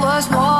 was more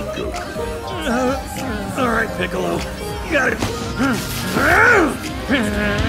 Goku. Uh, all right, Piccolo. You got it.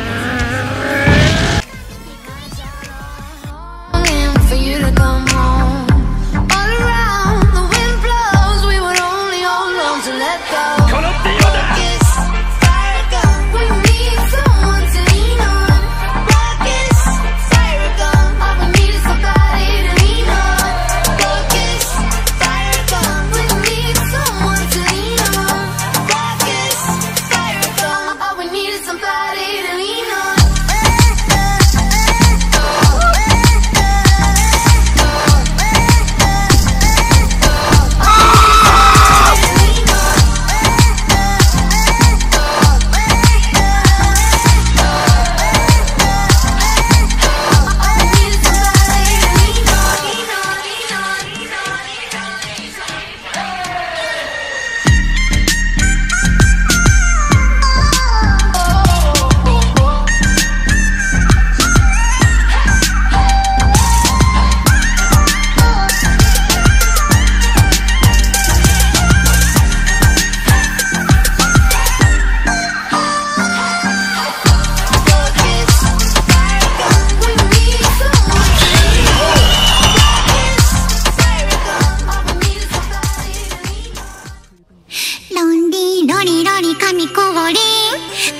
神降臨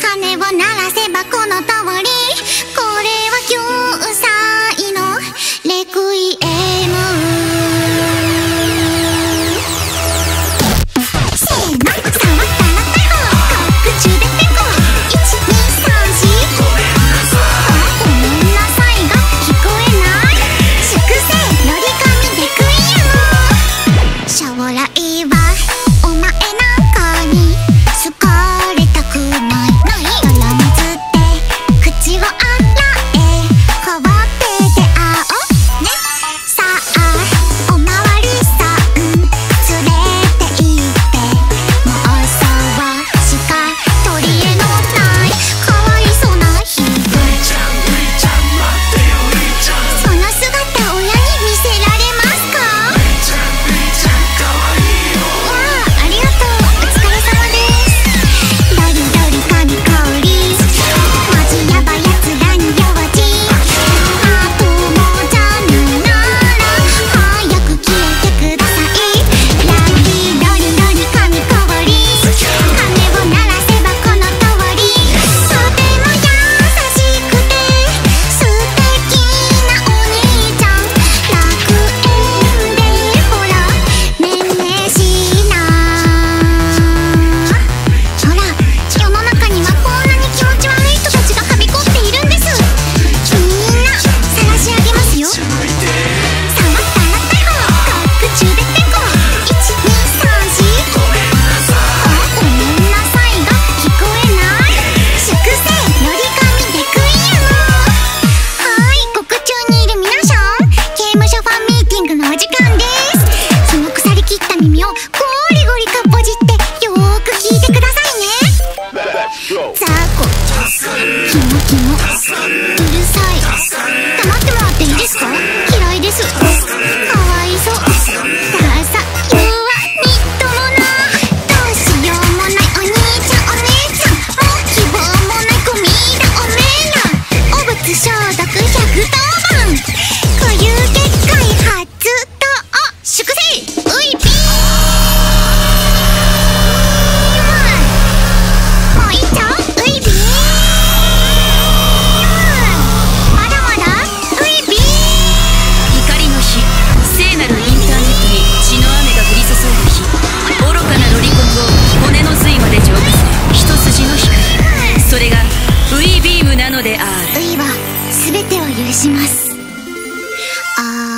鐘を鳴らせばこの塔は全てを許します。あ